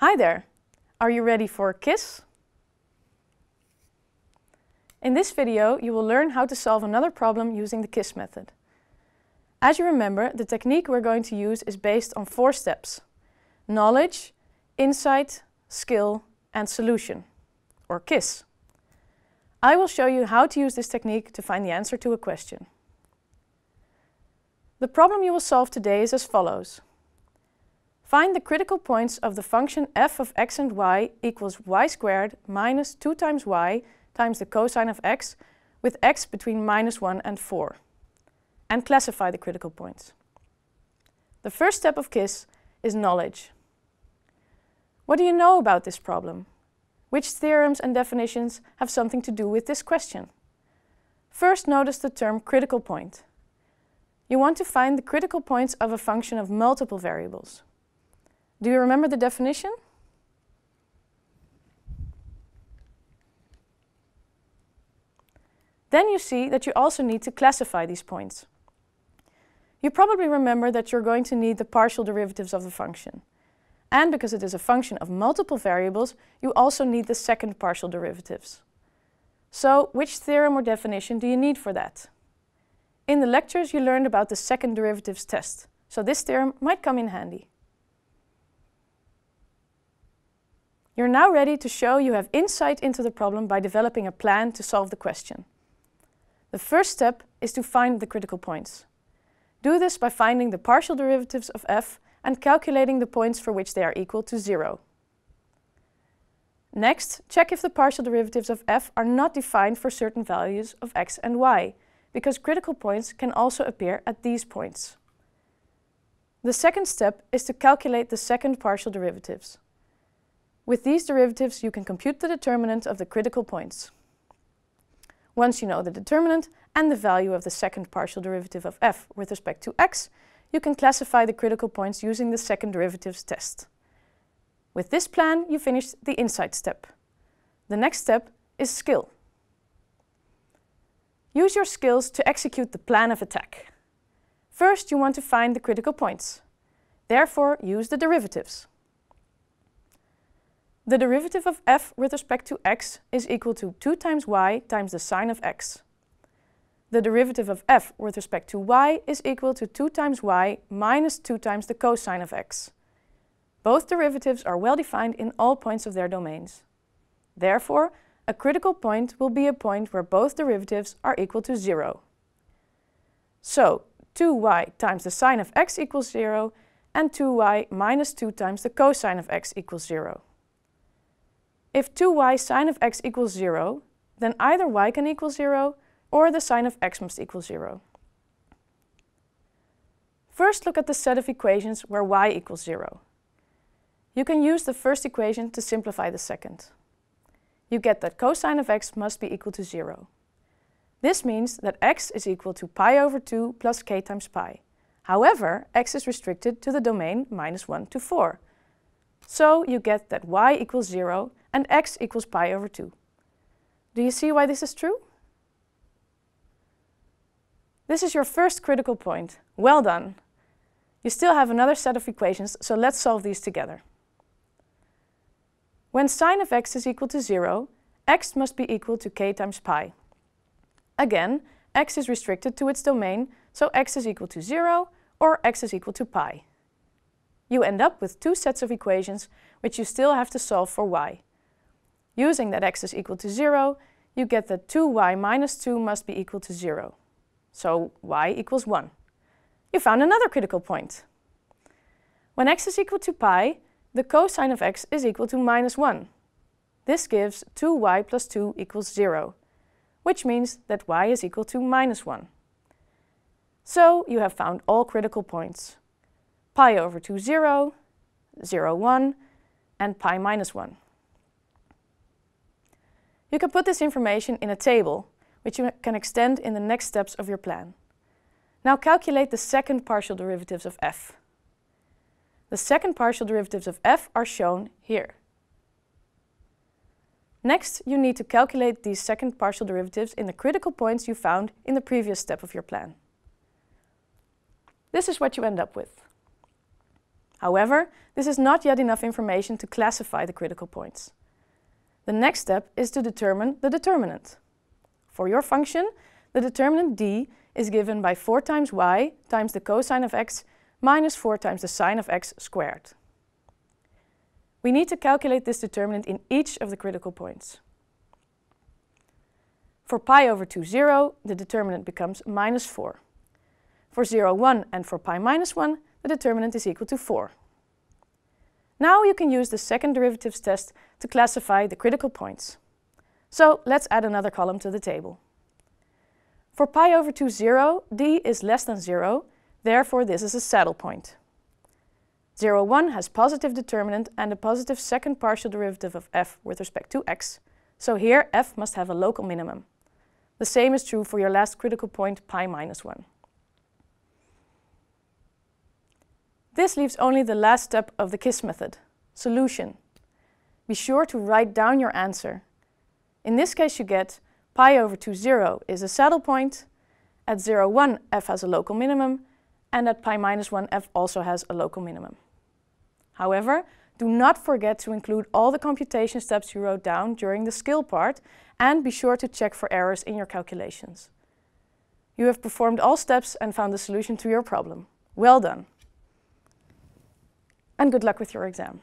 Hi there! Are you ready for a KISS? In this video, you will learn how to solve another problem using the KISS method. As you remember, the technique we're going to use is based on four steps. Knowledge, insight, skill and solution, or KISS. I will show you how to use this technique to find the answer to a question. The problem you will solve today is as follows. Find the critical points of the function f of x and y equals y squared minus 2 times y times the cosine of x with x between minus 1 and 4. And classify the critical points. The first step of KISS is knowledge. What do you know about this problem? Which theorems and definitions have something to do with this question? First notice the term critical point. You want to find the critical points of a function of multiple variables. Do you remember the definition? Then you see that you also need to classify these points. You probably remember that you're going to need the partial derivatives of the function. And because it is a function of multiple variables, you also need the second partial derivatives. So which theorem or definition do you need for that? In the lectures you learned about the second derivatives test, so this theorem might come in handy. You're now ready to show you have insight into the problem by developing a plan to solve the question. The first step is to find the critical points. Do this by finding the partial derivatives of f and calculating the points for which they are equal to zero. Next, check if the partial derivatives of f are not defined for certain values of x and y, because critical points can also appear at these points. The second step is to calculate the second partial derivatives. With these derivatives you can compute the determinant of the critical points. Once you know the determinant and the value of the second partial derivative of f with respect to x, you can classify the critical points using the second derivatives test. With this plan, you finish the insight step. The next step is skill. Use your skills to execute the plan of attack. First, you want to find the critical points. Therefore, use the derivatives. The derivative of f with respect to x is equal to 2 times y times the sine of x. The derivative of f with respect to y is equal to 2 times y minus 2 times the cosine of x. Both derivatives are well defined in all points of their domains. Therefore, a critical point will be a point where both derivatives are equal to 0. So, 2y times the sine of x equals 0 and 2y minus 2 times the cosine of x equals 0. If 2y sine of x equals 0, then either y can equal 0 or the sine of x must equal 0. First look at the set of equations where y equals 0. You can use the first equation to simplify the second. You get that cosine of x must be equal to 0. This means that x is equal to pi over 2 plus k times pi. However, x is restricted to the domain minus 1 to 4. So you get that y equals 0 and x equals pi over 2. Do you see why this is true? This is your first critical point. Well done! You still have another set of equations, so let's solve these together. When sine of x is equal to 0, x must be equal to k times pi. Again, x is restricted to its domain, so x is equal to 0 or x is equal to pi. You end up with two sets of equations which you still have to solve for y. Using that x is equal to 0, you get that 2y minus 2 must be equal to 0. So y equals 1. You found another critical point. When x is equal to pi, the cosine of x is equal to minus 1. This gives 2y plus 2 equals 0, which means that y is equal to minus 1. So you have found all critical points. Pi over 2, 0, 0, 1, and pi minus 1. You can put this information in a table, which you can extend in the next steps of your plan. Now calculate the second partial derivatives of f. The second partial derivatives of f are shown here. Next, you need to calculate these second partial derivatives in the critical points you found in the previous step of your plan. This is what you end up with. However, this is not yet enough information to classify the critical points. The next step is to determine the determinant. For your function, the determinant d is given by 4 times y times the cosine of x minus 4 times the sine of x squared. We need to calculate this determinant in each of the critical points. For pi over 2, 0, the determinant becomes minus 4. For 0, 1 and for pi minus 1, the determinant is equal to 4. Now you can use the second derivatives test to classify the critical points. So let's add another column to the table. For pi over 2, 0, d is less than 0, therefore this is a saddle point. 0, 1 has positive determinant and a positive second partial derivative of f with respect to x, so here f must have a local minimum. The same is true for your last critical point pi minus 1. This leaves only the last step of the KISS method, solution. Be sure to write down your answer. In this case you get pi over 2, 0 is a saddle point, at 0, 1 f has a local minimum, and at pi minus 1 f also has a local minimum. However, do not forget to include all the computation steps you wrote down during the skill part and be sure to check for errors in your calculations. You have performed all steps and found the solution to your problem. Well done! And good luck with your exam.